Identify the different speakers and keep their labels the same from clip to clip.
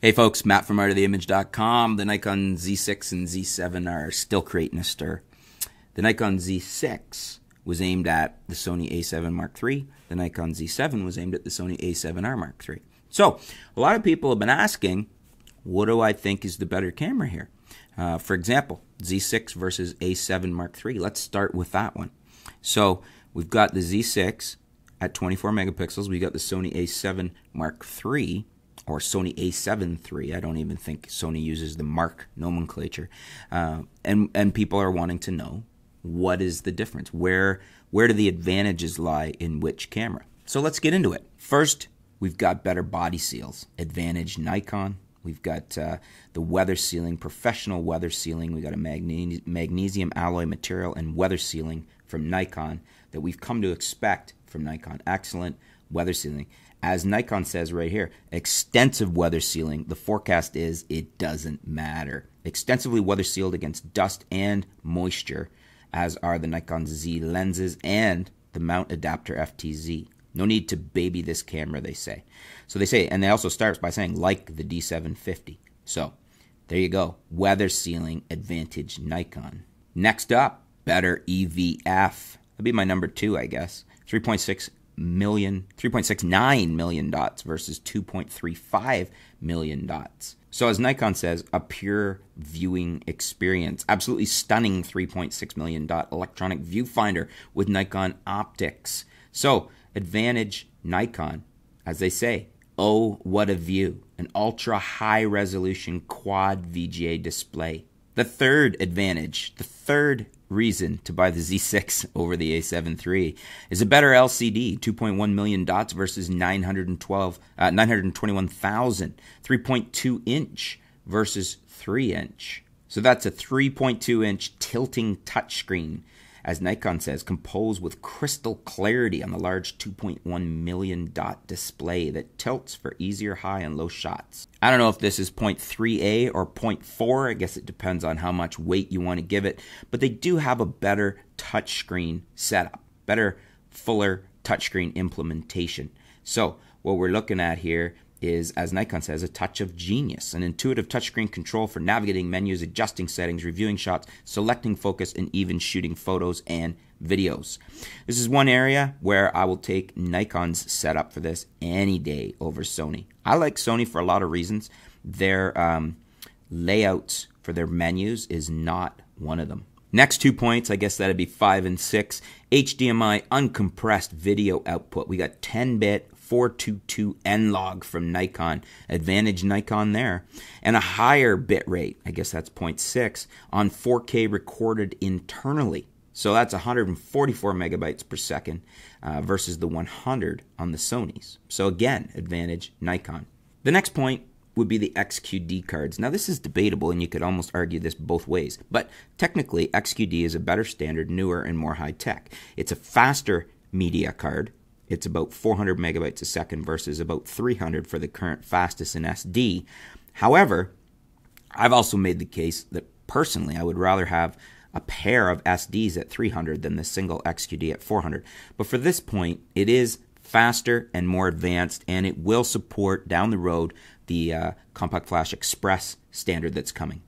Speaker 1: Hey folks, Matt from artoftheimage.com. The Nikon Z6 and Z7 are still creating a stir. The Nikon Z6 was aimed at the Sony A7 Mark III. The Nikon Z7 was aimed at the Sony A7R Mark III. So, a lot of people have been asking, what do I think is the better camera here? Uh, for example, Z6 versus A7 Mark III. Let's start with that one. So, we've got the Z6 at 24 megapixels. We've got the Sony A7 Mark III or Sony A7 III. I don't even think Sony uses the Mark nomenclature. Uh, and and people are wanting to know what is the difference? Where where do the advantages lie in which camera? So let's get into it. First, we've got better body seals. Advantage Nikon. We've got uh, the weather sealing, professional weather sealing. We've got a magne- magnesium alloy material and weather sealing from Nikon that we've come to expect from Nikon. Excellent weather sealing as Nikon says right here, extensive weather sealing. The forecast is it doesn't matter. Extensively weather sealed against dust and moisture, as are the Nikon Z lenses and the mount adapter FTZ. No need to baby this camera, they say. So they say, and they also start by saying, like the D750. So there you go. Weather sealing advantage Nikon. Next up, better EVF. That'd be my number two, I guess. 3.6 million, 3.69 million dots versus 2.35 million dots. So, as Nikon says, a pure viewing experience. Absolutely stunning 3.6 million dot electronic viewfinder with Nikon optics. So, advantage Nikon, as they say, oh, what a view. An ultra high resolution quad VGA display. The third advantage, the third reason to buy the Z6 over the A7 III is a better LCD, 2.1 million dots versus 912, uh, 921,000, 3.2 inch versus 3 inch. So that's a 3.2 inch tilting touchscreen as Nikon says, composed with crystal clarity on the large 2.1 million dot display that tilts for easier high and low shots. I don't know if this is 0.3A or 0.4, I guess it depends on how much weight you want to give it, but they do have a better touchscreen setup, better, fuller touchscreen implementation. So, what we're looking at here is, as Nikon says, a touch of genius, an intuitive touchscreen control for navigating menus, adjusting settings, reviewing shots, selecting focus, and even shooting photos and videos. This is one area where I will take Nikon's setup for this any day over Sony. I like Sony for a lot of reasons. Their um, layouts for their menus is not one of them. Next two points, I guess that'd be five and six. HDMI uncompressed video output. We got 10 bit 422 N-Log from Nikon. Advantage Nikon there. And a higher bit rate, I guess that's 0.6, on 4K recorded internally. So that's 144 megabytes per second uh, versus the 100 on the Sony's. So again, advantage Nikon. The next point would be the XQD cards. Now, this is debatable, and you could almost argue this both ways, but technically, XQD is a better standard, newer, and more high tech. It's a faster media card, it's about 400 megabytes a second versus about 300 for the current fastest in SD. However, I've also made the case that personally I would rather have a pair of SDs at 300 than the single XQD at 400. But for this point, it is faster and more advanced, and it will support down the road the uh, Compact Flash Express standard that's coming.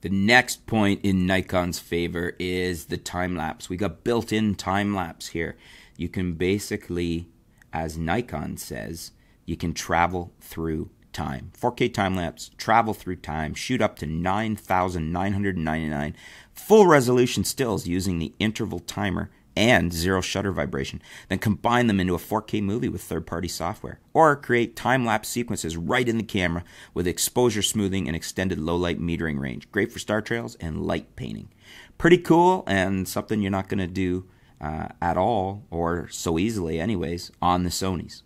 Speaker 1: The next point in Nikon's favor is the time lapse. We got built in time lapse here you can basically, as Nikon says, you can travel through time. 4K time lapse, travel through time, shoot up to 9,999 full resolution stills using the interval timer and zero shutter vibration, then combine them into a 4K movie with third party software, or create time lapse sequences right in the camera with exposure smoothing and extended low light metering range. Great for star trails and light painting. Pretty cool and something you're not going to do uh, at all, or so easily, anyways, on the Sony's.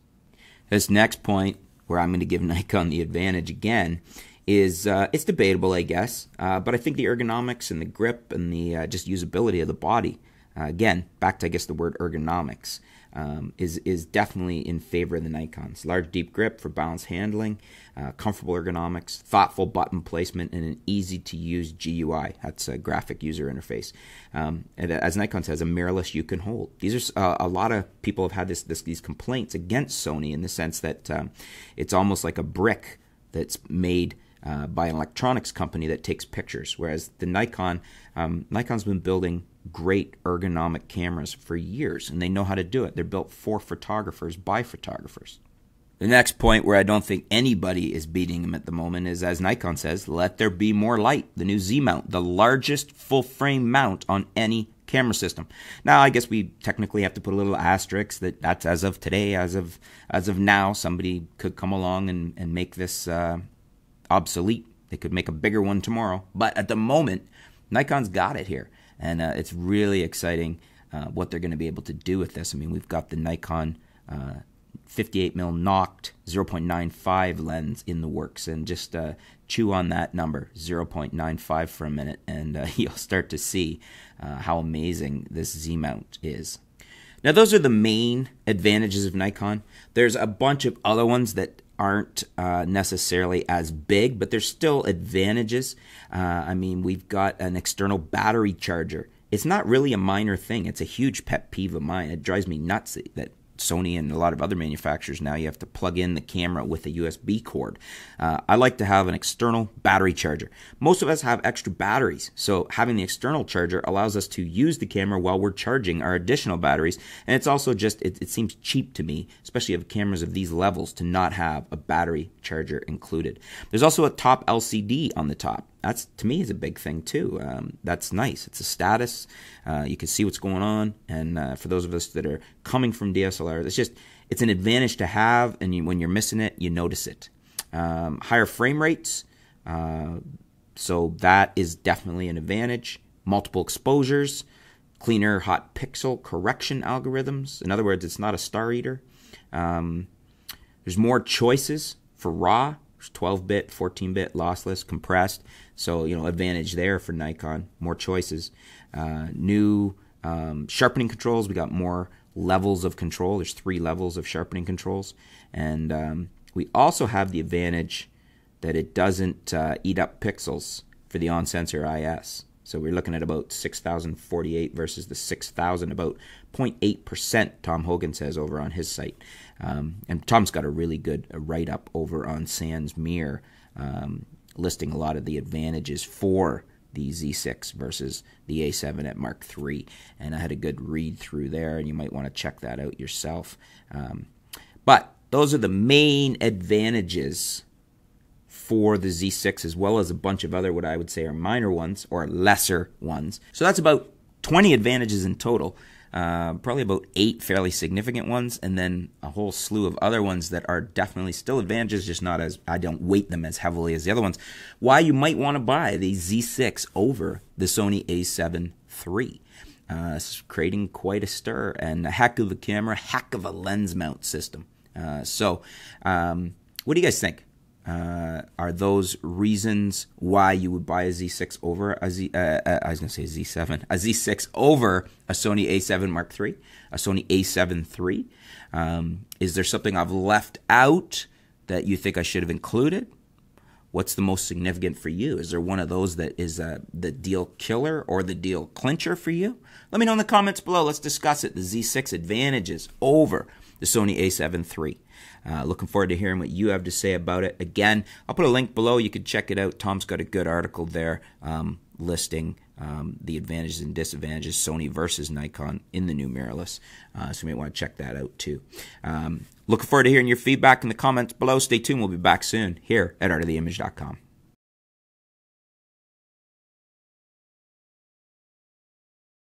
Speaker 1: This next point, where I'm going to give Nikon the advantage again, is uh, it's debatable, I guess, uh, but I think the ergonomics and the grip and the uh, just usability of the body, uh, again, back to I guess the word ergonomics, um, is is definitely in favor of the Nikon's. Large, deep grip for balanced handling, uh, comfortable ergonomics, thoughtful button placement, and an easy to use GUI. That's a graphic user interface. Um, and as Nikon says, a mirrorless you can hold. These are uh, a lot of people have had this, this, these complaints against Sony in the sense that um, it's almost like a brick that's made uh, by an electronics company that takes pictures, whereas the Nikon, um, Nikon's been building great ergonomic cameras for years, and they know how to do it. They're built for photographers by photographers. The next point where I don't think anybody is beating them at the moment is, as Nikon says, let there be more light. The new Z mount, the largest full frame mount on any camera system. Now, I guess we technically have to put a little asterisk that that's as of today, as of as of now. Somebody could come along and, and make this uh, obsolete. They could make a bigger one tomorrow. But at the moment, Nikon's got it here. And uh, it's really exciting uh, what they're going to be able to do with this. I mean, we've got the Nikon uh, 58 mil Noct 0.95 lens in the works. And just uh, chew on that number, 0.95 for a minute, and uh, you'll start to see how amazing this Z mount is. Now, those are the main advantages of Nikon. There's a bunch of other ones that aren't uh, necessarily as big, but there's still advantages. Uh, I mean, we've got an external battery charger. It's not really a minor thing. It's a huge pet peeve of mine. It drives me nuts that Sony and a lot of other manufacturers now you have to plug in the camera with a USB cord. Uh, I like to have an external battery charger. Most of us have extra batteries, so having the external charger allows us to use the camera while we're charging our additional batteries. And it's also just it, it seems cheap to me, especially of cameras of these levels, to not have a battery charger included. There's also a top LCD on the top that's to me is a big thing too. Um, that's nice. It's a status. Uh, you can see what's going on, and uh, for those of us that are coming from DSLR, it's just it's an advantage to have, and you, when you're missing it, you notice it. Um, higher frame rates, uh, so that is definitely an advantage. Multiple exposures, cleaner hot pixel correction algorithms. In other words, it's not a star eater. Um, there's more choices for RAW 12 bit, 14 bit, lossless, compressed. So, you know, advantage there for Nikon. More choices. Uh, new um, sharpening controls. We got more levels of control. There's three levels of sharpening controls. And um, we also have the advantage that it doesn't uh, eat up pixels for the on sensor IS. So we're looking at about 6,048 versus the 6,000, about 0.8%, Thom Hogan says over on his site. Um, and Thom's got a really good write up over on Sans Mirror, um, listing a lot of the advantages for the Z6 versus the A7 at Mark III. And I had a good read through there, and you might want to check that out yourself. Um, but those are the main advantages for the Z6 as well as a bunch of other what I would say are minor ones or lesser ones. So that's about 20 advantages in total. Uh, probably about eight fairly significant ones, and then a whole slew of other ones that are definitely still advantages, just not as I don't weight them as heavily as the other ones. Why you might want to buy the Z6 over the Sony A7 III. Uh, it's creating quite a stir and a heck of a camera, heck of a lens mount system. Uh, so, um, what do you guys think? Uh, are those reasons why you would buy a Z6 over a Z? Uh, uh I was going to say a Z7, a Z6 over a Sony A7 Mark III, a Sony A7 III? Um, is there something I've left out that you think I should have included? What's the most significant for you? Is there one of those that is uh, the deal killer or the deal clincher for you? Let me know in the comments below. Let's discuss it. The Z6 advantages over the Sony A7 III. Uh, looking forward to hearing what you have to say about it. Again, I'll put a link below. You can check it out. Thom's got a good article there um, listing um, the advantages and disadvantages Sony versus Nikon in the new mirrorless. Uh, so you may want to check that out too. Um, looking forward to hearing your feedback in the comments below. Stay tuned. We'll be back soon here at artoftheimage.com.